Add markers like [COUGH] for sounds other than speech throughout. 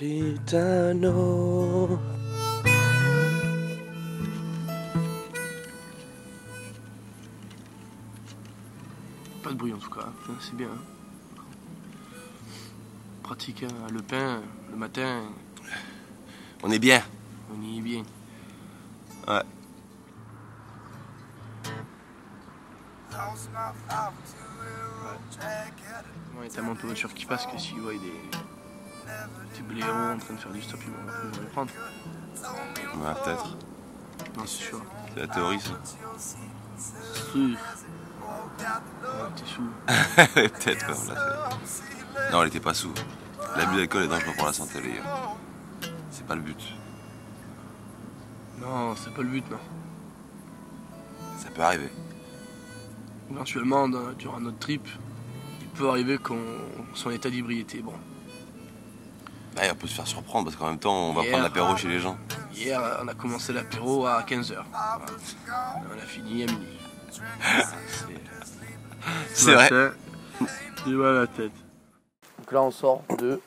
Capitano. Pas de bruit en tout cas, c'est bien. Pratique hein, le pain le matin, On est bien. on y est bien. Ouais. Ouais, tellement de voitures qui passent que s'ils voient des, des blaireaux en train de faire du stop, ils vont, les prendre. Ouais, peut-être. Non, c'est sûr. C'est la théorie, ça. Sûr. Ouais, T'es sous. [LAUGHS] peut-être, ouais, on l'a fait. Non, elle était pas sous. L'abus d'alcool est dangereux pour la santé, les gars. C'est pas le but. Non, c'est pas le but, non. Ça peut arriver. Éventuellement, durant notre trip, il peut arriver qu'on soit en état d'ébriété. Bon, Ouais, on peut se faire surprendre parce qu'en même temps, on va prendre l'apéro chez les gens. hier, on a commencé l'apéro à 15h. On a fini à minuit. [LAUGHS] C'est vrai. J'ai mal à la tête. Donc là, on sort de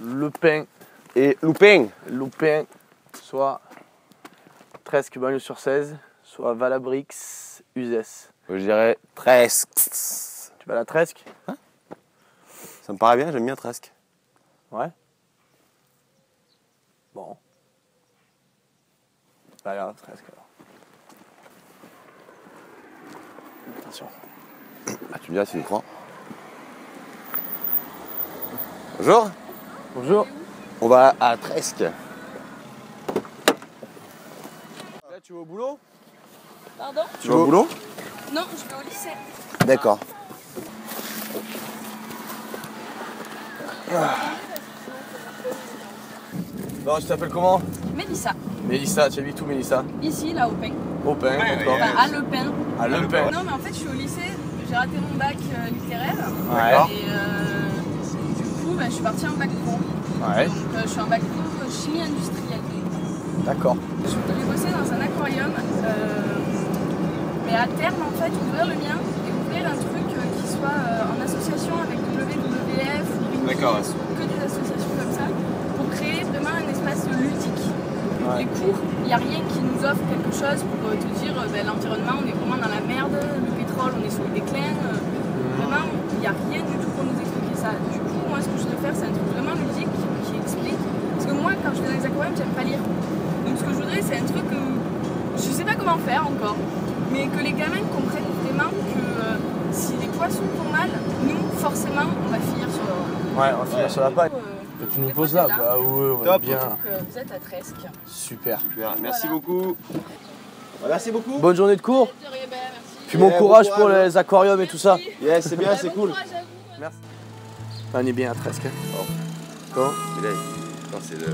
Le Pain Et louping Loupin, soit Tresque banlieue sur 16, soit Valabrix, Uzès. Je dirais presque. Tu vas à la Tresque? Ça me paraît bien, j'aime bien presque. Ouais. Bon. Bah alors, Tresque alors. Attention. Ah, tu me diras, tu me prends. Bonjour, Bonjour. on va à Tresque. Là, tu vas au boulot? Pardon? Tu vas au boulot? Non, je vais au lycée. D'accord. Non, tu t'appelles comment Mélissa. Mélissa, tu habites où Mélissa Ici, là, au Pain. Au Pain, d'accord. Enfin, à Le Pain. À Le Pain. Non, mais en fait, je suis au lycée. J'ai raté mon bac euh, littéraire. Ouais. Et euh, du coup, bah, je suis partie en bac pro. Ouais, Donc, euh, je suis en bac pro chimie industrielle. d'accord. Je voulais bosser dans un aquarium. euh, mais à terme, en fait, ouvrir le mien et ouvrir un truc euh, qui soit euh, en association avec WWF ou D'accord, ouais. ou que des associations comme ça pour créer vraiment un espace ludique. Cours, il n'y a rien qui nous offre quelque chose pour euh, te dire euh, ben, l'environnement, on est vraiment dans la merde, le pétrole, on est sur le déclin. euh, Vraiment, il n'y a rien du tout pour nous expliquer ça. Du coup, moi, ce que je veux faire, c'est un truc vraiment ludique qui, qui explique. Parce que moi, quand je vais dans les aquariums, j'aime pas lire. Donc, ce que je voudrais, c'est un truc que je sais pas comment faire encore, mais que les gamins comprennent vraiment que euh, si les poissons vont mal, nous, forcément, on va finir sur. Ouais, on va finir sur la paille. Euh, tu nous poses là Bah ouais, on est Top. bien. Donc, euh, vous êtes à Tresque. Super. Merci Voilà. beaucoup. Merci beaucoup. Bonne journée de cours. De rien, ben, merci. Puis bon Eh, bon courage pour les aquariums et tout ça. Yes, c'est bien, Ben, c'est bon cool. courage à vous. On est bien à Tresque. Oh. Comment Mais là, non, c'est le.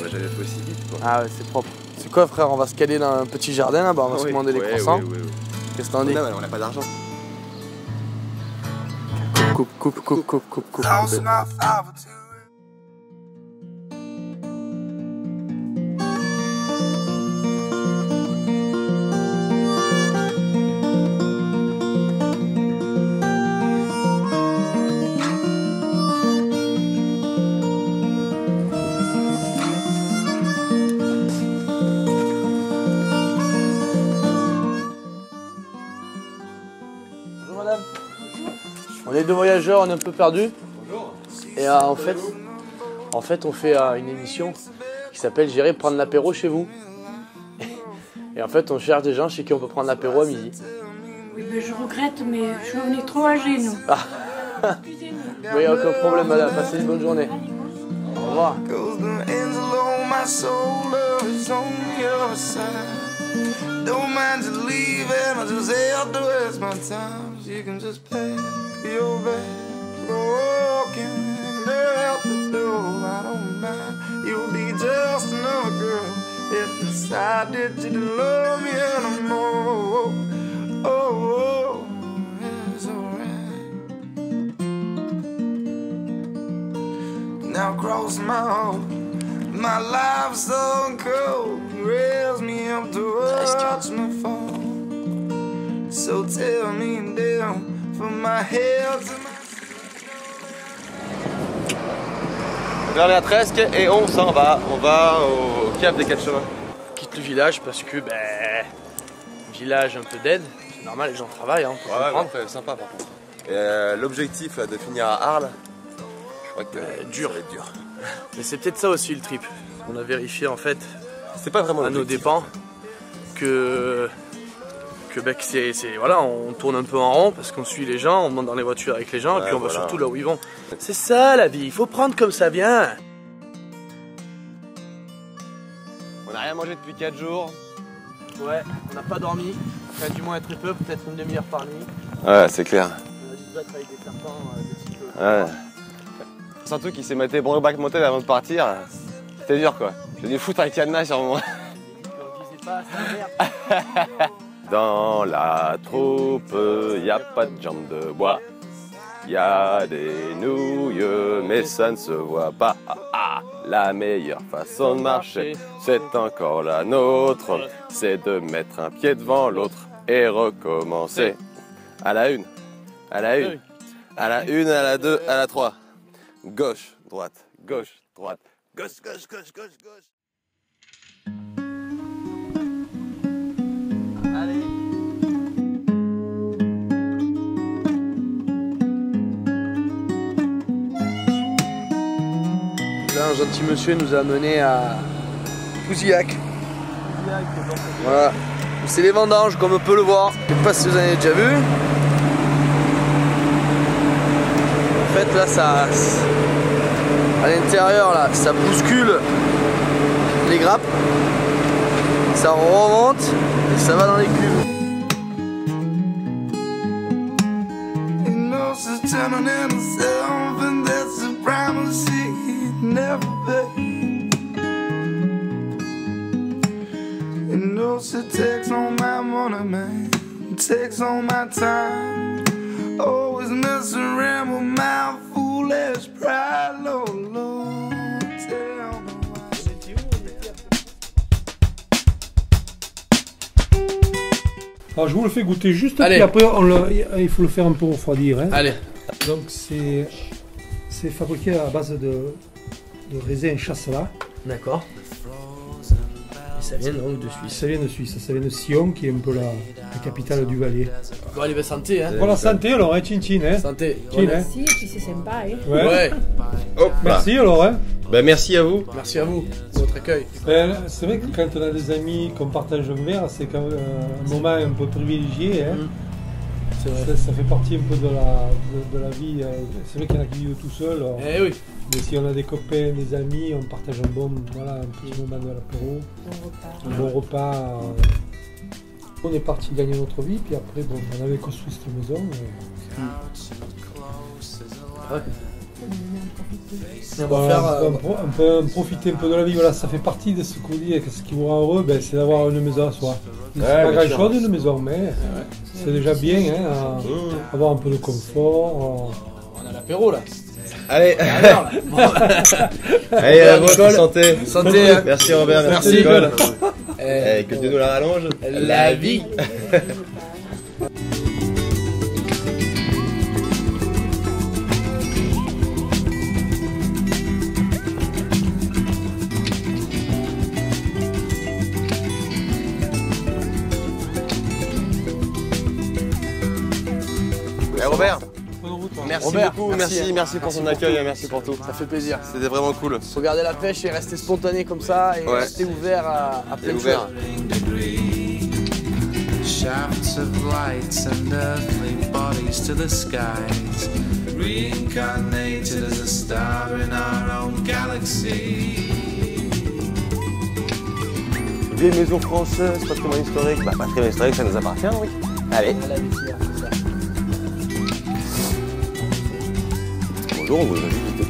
On l'a jamais fait aussi vite, quoi. Ah ouais, c'est propre. C'est quoi frère On va se caler dans un petit jardin là-bas, on va se commander des ouais, croissants. ouais, ouais, ouais. Qu'est-ce que t'en dis Non, mais on n'a pas d'argent. Coupe, coupe, coupe, coupe, coupe, coupe. Bonjour Deux voyageurs, on est un peu perdus. Et euh, en fait, en fait, on fait euh, une émission qui s'appelle J'irai prendre l'apéro chez vous. Et en fait, on cherche des gens chez qui on peut prendre l'apéro à midi. Oui, ben, je regrette, mais je suis est trop âgés, nous. Excusez-nous. Oui, aucun problème madame, passez une bonne journée. Au revoir. Don't mind you leaving, I just my time. You can just bag, go walking out the door. I don't mind. You'll be just another girl that decided you didn't love me anymore. Oh, oh, it's alright. Now cross my heart. My life's so cold, rails me up to watch me fall. So tell me down my Dernière tresque et on s'en va. On va au Cap des Quatre Chemins. On quitte le village parce que, ben, village un peu dead. C'est normal, les gens travaillent, hein, Ouais, comprendre. ouais, sympa par contre. Euh, l'objectif de finir à Arles, je crois que Euh, dur. ça va être dur. Mais c'est peut-être ça aussi le trip. On a vérifié en fait C'est pas vraiment à nos dépens que que, ben, que c'est, voilà, on tourne un peu en rond parce qu'on suit les gens, on monte dans les voitures avec les gens et puis on va voilà. surtout là où ils vont. C'est ça la vie, il faut prendre comme ça vient. On n'a rien mangé depuis 4 jours. Ouais, on n'a pas dormi, enfin du moins très peu, peut-être une demi-heure par nuit. Ouais, c'est clair. On a dû se battre avec des serpents, euh, des cyclones. Ouais. Surtout qu'il s'est maté Brokeback Mountain avant de partir. C'était dur quoi. J'ai dû foutre un cadenas sur moi. [LAUGHS] [LAUGHS] Dans la troupe, y a pas de jambes de bois. Y a des nouilles, mais ça ne se voit pas. Ah, ah. La meilleure façon de marcher, c'est encore la nôtre. C'est de mettre un pied devant l'autre et recommencer. À la une, à la une, à la une, à la deux, à la trois. Gauche, droite, gauche, droite. Gauche, gauche, gauche, gauche, gauche. Un gentil monsieur nous a amené à Pouzillac. Voilà. C'est les vendanges, comme on peut le voir. Je sais pas si vous en avez déjà vu. En fait, là, ça. À l'intérieur, là, ça bouscule les grappes. Ça remonte et ça va dans les cubes. Never pay. He knows it takes all my money, man. It takes all my time. Always messing around with my foolish pride, Lord, Lord. Tell me why. Alors je vous le fais goûter juste, Allez. puis après on le- il faut le faire un peu refroidir. hein. Allez, Donc c'est c'est fabriqué à base de, de raisin chassela. d'accord. Et ça vient donc de Suisse. Ça vient de Suisse, ça vient de Sion, qui est un peu la, la capitale du Valais. Bon, allez, bah, santé, hein. Voilà, santé alors, hein, chin chin. Hein. Santé. Chin, hein. Merci, et puis c'est sympa, hein. Ouais. Ouais, Hop Merci alors. Hein. Bah, merci à vous. merci à vous pour votre accueil. Ben, c'est vrai que quand on a des amis qu'on partage un verre, c'est quand même un moment un peu privilégié. Hein. Mm. C'est vrai. Ça, ça fait partie un peu de la, de, de la vie. euh, C'est vrai qu'il y en a qui vivent tout seuls. alors- Eh oui. Mais si on a des copains, des amis, on partage un bon, voilà, un petit moment de l'apéro, Bon repas. un bon repas. euh. On est parti gagner notre vie, puis après, bon, on avait construit cette maison. et- On va Voilà, faire, euh, on, peut, on peut en profiter un peu de la vie. Voilà, ça fait partie de ce qu'on dit, que ce qui vous rend heureux, ben, c'est d'avoir une maison à soi. C'est Ouais, pas grand chose une maison, mais c'est déjà bien, hein, à- Mmh. avoir un peu de confort. on a l'apéro là. Allez, Alors, là. [LAUGHS] Bon, allez, à votre santé. santé. hein. Merci Robert, merci, Merci. Nicole. Eh, que Dieu nous la rallonge. La vie. [LAUGHS] merci, merci, merci, pour Merci ton pour accueil, tout. merci pour tout. Ça fait plaisir. C'était vraiment cool. Faut garder la pêche et rester spontané comme ça et Ouais. rester ouvert à, à plein de ouvert. choses. Shafts of lights and earthly bodies to the skies, reincarnated as a star in our own galaxy. Des maisons françaises, patrimoine historique. Bah, patrimoine historique, ça nous appartient, oui. Allez, À la visiter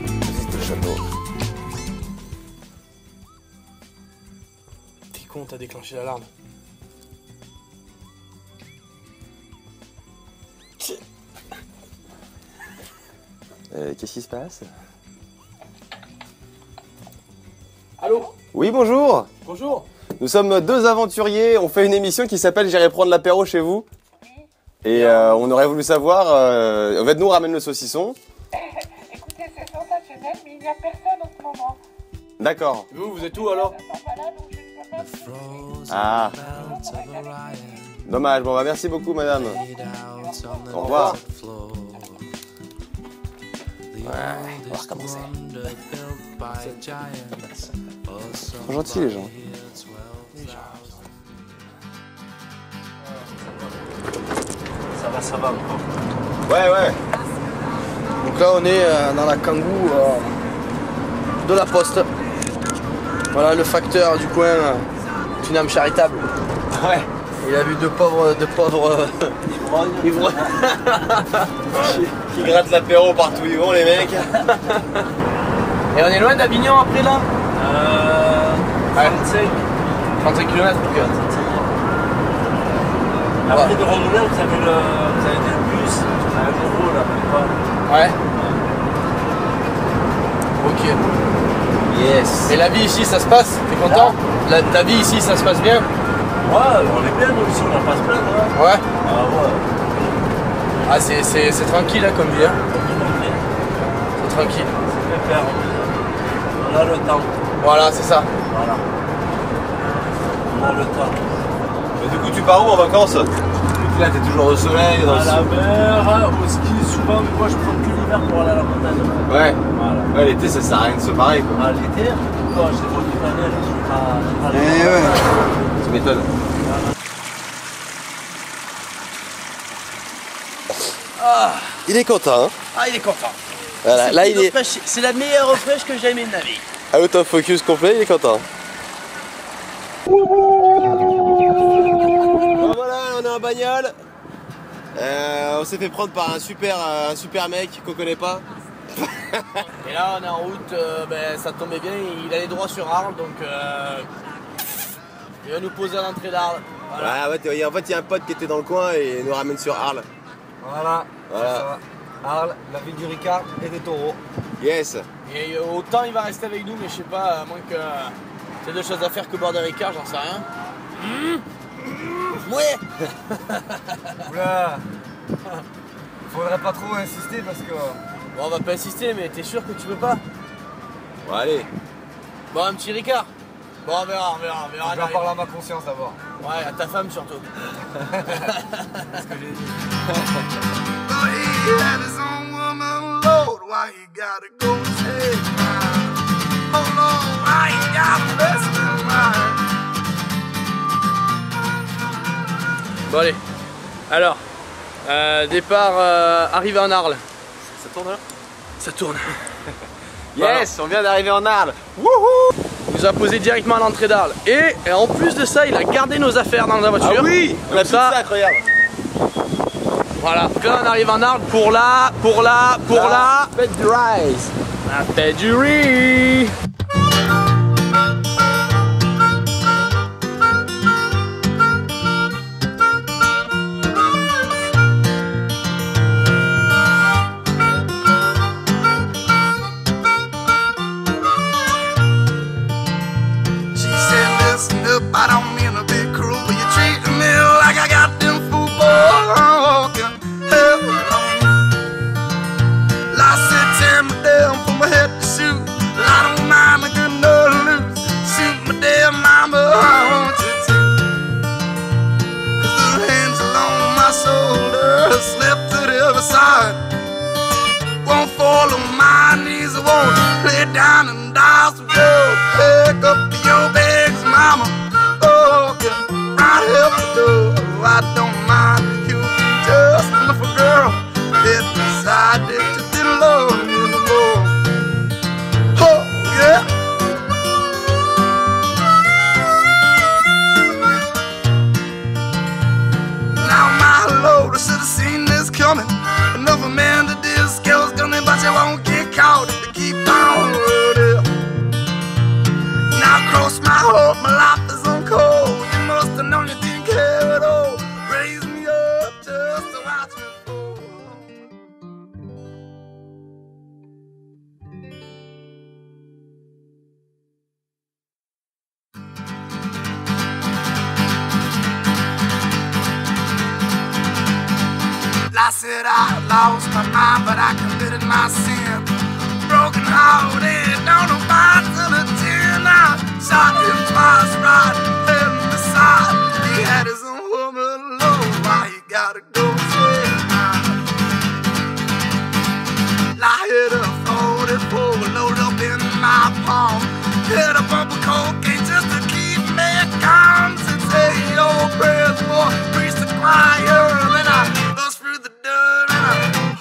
le château. T'es con, t'as déclenché l'alarme. Euh, Qu'est-ce qui se passe? Allô? Oui, bonjour Bonjour Nous sommes deux aventuriers, on fait une émission qui s'appelle J'irai prendre l'apéro chez vous. Et euh, on aurait voulu savoir, euh, en fait nous on ramène le saucisson. D'accord. Vous, vous êtes où alors? Ah, dommage. Bon, bah merci beaucoup, madame. Au revoir. Ouais, on va recommencer. Gentils, les gens. Ça va, ça va encore. Ouais, ouais. Donc là, on est euh, dans la kangou euh, de la poste. Voilà le facteur du coin, c'est une âme charitable. Ouais. Il a vu deux pauvres, deux pauvres ivrognes. Qui grattent l'apéro partout où ils vont, les mecs. Et on est loin d'Avignon après là Euh. Ouais. 35. 35 km Après de Rondoulet, vous avez le. Vous avez le bus à 1 euro là, même pas. Ouais. Ok. Yes. Et la vie ici, ça se passe? T'es content? La, Ta vie ici, ça se passe bien? Ouais, on est bien nous ici, on n'a pas à se plaindre. Hein. Ouais. Ah ouais. Ah, c'est, c'est, c'est tranquille hein, comme vie. Hein. C'est tranquille. C'est pépère. On a le temps. Voilà, c'est ça. Voilà. On a le temps. Mais du coup, tu pars où en vacances? Là, t'es toujours au soleil, dans À le la mer, au ski souvent, mais moi je prends que l'hiver pour aller à la montagne. Ouais. Voilà. Ouais, l'été, ça sert à rien de se parer, quoi. À l'été, quand je suis pas. je suis pas- Eh ouais. Tu m'étonnes. Il est content, hein Ah, il est content. Voilà, là, il est C'est la meilleure fraîche que j'ai aimée de ma vie. out of focus complet, il est content. Bon, en bagnole. Euh, on s'est fait prendre par un super, euh, un super mec qu'on connaît pas. [LAUGHS] Et là, on est en route, euh, ben, ça tombait bien, il allait droit sur Arles, donc euh, il va nous poser à l'entrée d'Arles. Voilà. Ouais, ouais, t'es- en fait, il y a un pote qui était dans le coin et il nous ramène sur Arles. Voilà, Voilà. c'est ça. Arles, la ville du Ricard et des taureaux. Yes. Et autant il va rester avec nous, mais je sais pas, à moins que t'aies d'autres choses à faire que boire des Ricard, j'en sais rien. Ouais Oula Faudrait pas trop insister parce que. Bon, on va pas insister, mais t'es sûr que tu veux pas Bon, allez. Bon, un petit Ricard Bon, on verra, on verra, on verra. Je vais en parler à ma conscience d'abord. Ouais, à ta femme surtout. [LAUGHS] His own Bon, allez. Alors, euh, départ, euh, arrivé en Arles. Ça tourne là Ça tourne. [LAUGHS] Yes, on vient d'arriver en Arles. Il nous a posé directement à l'entrée d'Arles. Et, et en plus de ça, il a gardé nos affaires dans la voiture. Ah oui On Comme a tout ça, regarde. Voilà. Donc là, on arrive en Arles pour la, pour la, pour la, Faites du rice. la fête du riz. I said I lost my mind, but I committed my sin. Broken heart. loaded on a bottle of gin. I shot him twice right in the side. He had his own woman low. Why you gotta go say I hit a 44 load up in my palm. Hit a bump of cocaine just to keep me calm. To say your prayers for priest the choir. Then I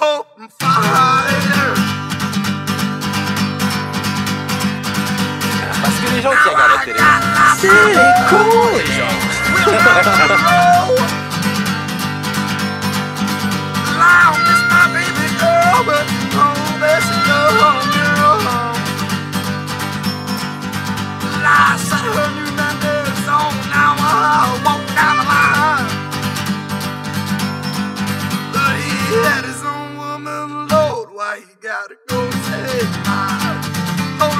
hope and fire. Parce que les gens qui regardent la télé, C'est les cons, les gens. Loud, miss my baby girl, but oh, there she goes, girl. I saw her new number song, now I walk down the line. But he had his gotta go mine? Oh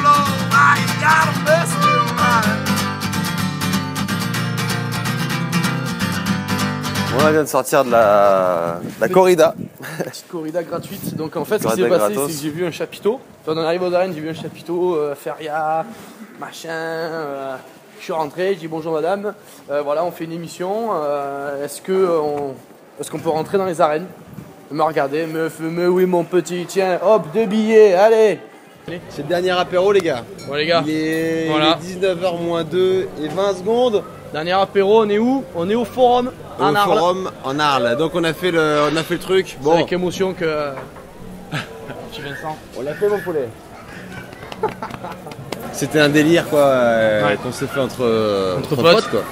Lord, on vient de sortir de la, de la corrida. Petite corrida gratuite. Donc en fait, ce qui s'est passé, c'est que j'ai vu un chapiteau. Quand on arrive aux arènes, j'ai vu un chapiteau, euh, feria, machin. euh, je suis rentré, j'ai dit bonjour madame. Euh, voilà, on fait une émission. euh, est-ce que euh, on, est-ce qu'on peut rentrer dans les arènes? Elle m'a regardé, me fait, mais oui mon petit, tiens, hop, deux billets, allez. C'est le dernier apéro, les gars. Bon les gars, Il est, Voilà. 19h moins 2 et 20 secondes. dernier apéro, on est où? On est au forum, en au Arles. forum en Arles. Donc on a fait le, on a fait le truc. C'est Bon, avec émotion que. [LAUGHS] Petit Vincent. on l'a fait mon poulet. C'était un délire quoi euh, Ouais. qu'on s'est fait entre, Entre potes. quoi.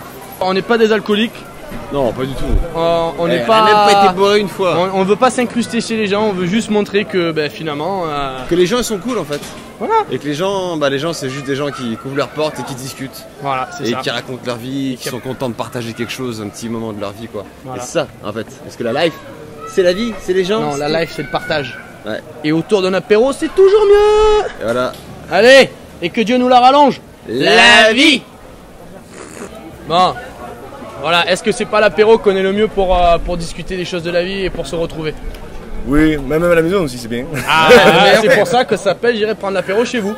On n'est pas des alcooliques, Non, pas du tout. on on Eh, n'est on pas. a même pas été bourré une fois. On, on veut pas s'incruster chez les gens, on veut juste montrer que ben, finalement. euh, Que les gens ils sont cool en fait. Voilà. Et que les gens, bah les gens c'est juste des gens qui ouvrent leurs portes et qui discutent. Voilà, c'est Et ça. qui racontent leur vie, qui qui- sont contents de partager quelque chose, un petit moment de leur vie quoi. Voilà. Et c'est ça en fait. Parce que la life, c'est la vie, c'est les gens. Non, c'est la tout. life c'est le partage. Ouais. Et autour d'un apéro, c'est toujours mieux. Et voilà. Allez, et que Dieu nous la rallonge. La vie Bon. Voilà, est-ce que c'est pas l'apéro qu'on est le mieux pour, euh, pour discuter des choses de la vie et pour se retrouver Oui, même à la maison aussi, c'est bien. Ah, [LAUGHS] c'est pour ça que ça s'appelle J'irai prendre l'apéro chez vous.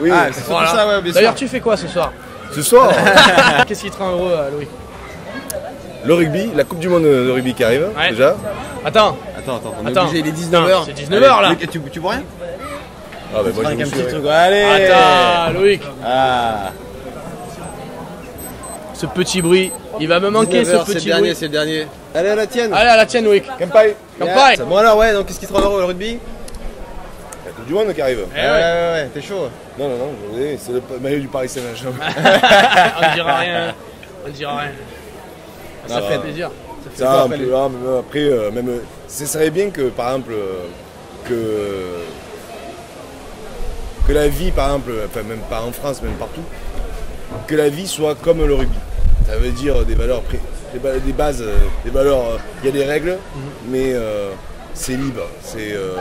Oui, Ah, c'est Voilà. pour ça, ouais, bien. D'ailleurs, tu fais quoi ce soir ce soir, [LAUGHS] Qu'est-ce qui te rend heureux, euh, Louis le rugby, la Coupe du Monde de rugby qui arrive, Ouais. déjà. Attends, Attends, attends, on est Attends. obligé, il est Putain, 19h. c'est 19h, là. tu, tu vois rien Ah, bah, moi, je un petit truc. Allez attends, Loïc. Ah Ce petit bruit, il va me manquer 19 ce heures, c'est le petit dernier, c'est le dernier. Allez, à la tienne Allez, à la tienne, Loïc. Kampai, Kampai. Yeah. Bon alors ouais, donc qu'est-ce qui te rend heureux le rugby? La Coupe du Monde qui arrive. Eh ouais, ouais. ouais, t'es chaud. Non, non, non, c'est le maillot du Paris Saint-Germain. [LAUGHS] on ne dira rien. On ne dira rien. Ça fait plaisir. Ça, quoi un après peu, les- là, même après, euh, même, euh, ce serait bien que, par exemple, euh, que, que la vie, par exemple, enfin, même pas en France, même partout, que la vie soit comme le rugby. Ça veut dire des valeurs, pré- des, ba- des bases, euh, des valeurs, euh, il y a des règles, mais euh, c'est libre, c'est euh,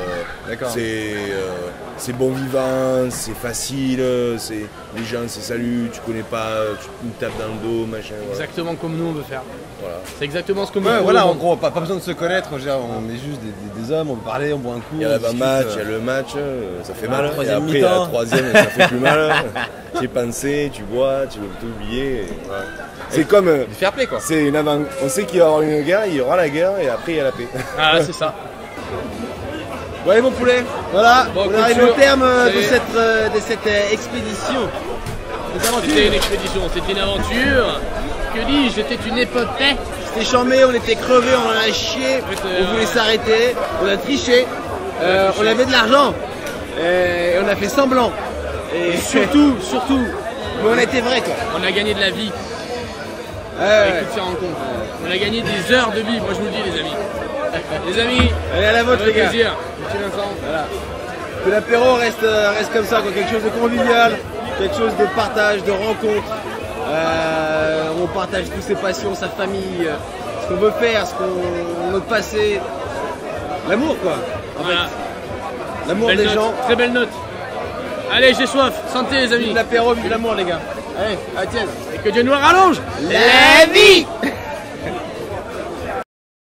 D'accord. c'est euh, c'est bon vivant, c'est facile, c'est les gens c'est salut, tu connais pas, tu me tapes dans le dos, machin. Voilà. Exactement comme nous on veut faire. Voilà. C'est exactement ce que nous Ouais, voilà, en gros, pas, pas besoin de se connaître, dire, on est juste des, des- des hommes, on peut parler, on boit un coup. Il y a l'avant-match, discute, il y a le match, euh, ça fait mal. Et troisième après, mi-temps. la troisième, ça fait plus mal. [LAUGHS] Tu es pensé, tu bois, tu veux tout oublier. et. C'est comme. euh, fair play quoi. C'est une avant... On sait qu'il va y avoir une guerre, il y aura la guerre et après il y a la paix. Ah, c'est ça. [LAUGHS] Ouais, mon poulet, voilà, Bon, on arrive au terme euh, de cette, euh, de cette euh, expédition. Cette aventure. C'était une expédition, c'était une aventure. Que dis-je, c'était une épopée. C'était chambé, on était crevés, on en a chié, euh, on voulait s'arrêter, on a triché, euh, on avait de l'argent, et on a fait semblant. Et Et surtout, [LAUGHS] surtout, mais on a été vrai quoi. on a gagné de la vie avec ouais. toutes ces rencontres. On a gagné des heures de vie, moi je vous le dis les amis. Les amis, Allez à la vôtre les gars. plaisir. Petit Vincent. Que l'apéro reste, euh, reste comme ça, quoi, quelque chose de convivial, quelque chose de partage, de rencontre. Euh, on partage tous ses passions, sa famille, euh, ce qu'on veut faire, ce qu'on, notre passé. L'amour quoi. En Voilà. fait. L'amour des note, gens. Très belle note. Allez, j'ai soif. Santé les amis. Vive l'apéro, vive l'amour les gars. Allez, à tienne. Que Dieu nous rallonge. La vie